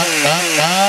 la la la